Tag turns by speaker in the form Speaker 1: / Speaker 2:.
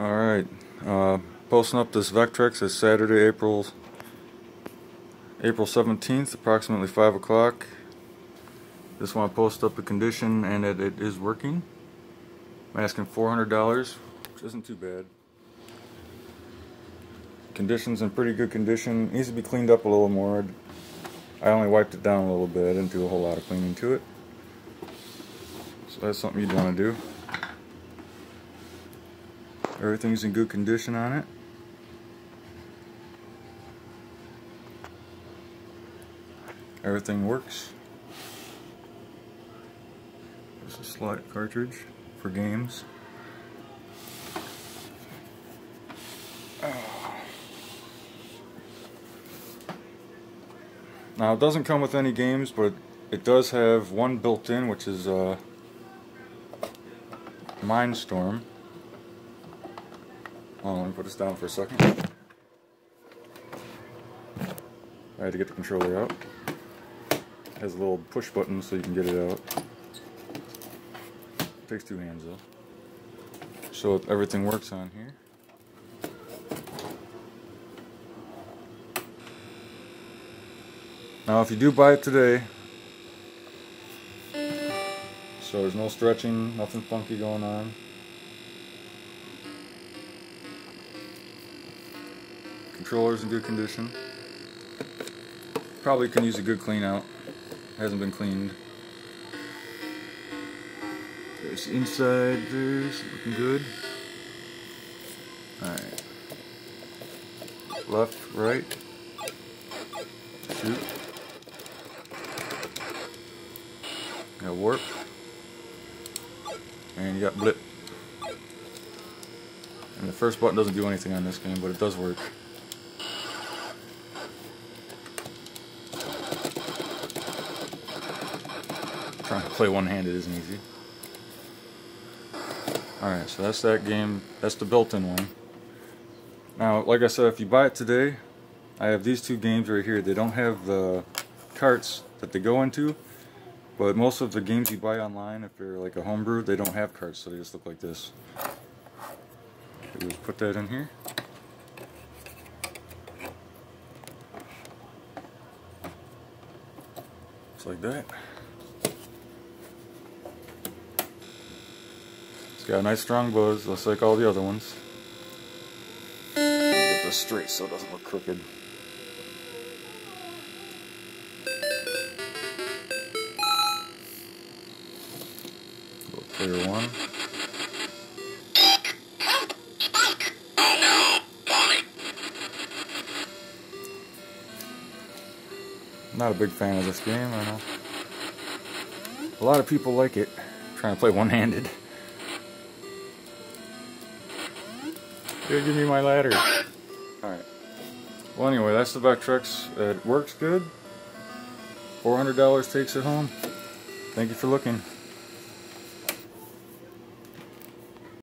Speaker 1: Alright, uh, posting up this Vectrex is Saturday, April April 17th, approximately 5 o'clock. Just want to post up the condition and that it is working. I'm asking $400, which isn't too bad. Condition's in pretty good condition. Needs to be cleaned up a little more. I only wiped it down a little bit. I didn't do a whole lot of cleaning to it. So that's something you'd want to do. Everything's in good condition on it. Everything works. There's a slot cartridge for games. Now it doesn't come with any games, but it does have one built in, which is uh, Mine Storm. Oh, let me put this down for a second. I had to get the controller out. It has a little push button so you can get it out. It takes two hands though. So everything works on here. Now if you do buy it today, so there's no stretching, nothing funky going on. Controller's in good condition. Probably can use a good clean out. Hasn't been cleaned. There's inside there's looking good. Alright. Left, right. Shoot. Got warp. And you got blip. And the first button doesn't do anything on this game, but it does work. Trying to play one-handed isn't easy. Alright, so that's that game. That's the built-in one. Now, like I said, if you buy it today, I have these two games right here. They don't have the carts that they go into, but most of the games you buy online, if they're like a homebrew, they don't have carts, so they just look like this. Okay, just put that in here. Just like that. It's got a nice strong buzz, just like all the other ones. Get this straight so it doesn't look crooked. Clear one. Not a big fan of this game, I know. A lot of people like it, trying to play one-handed. Give me my ladder. Alright. Well anyway, that's the Vectrex. It works good. $400 takes it home. Thank you for looking.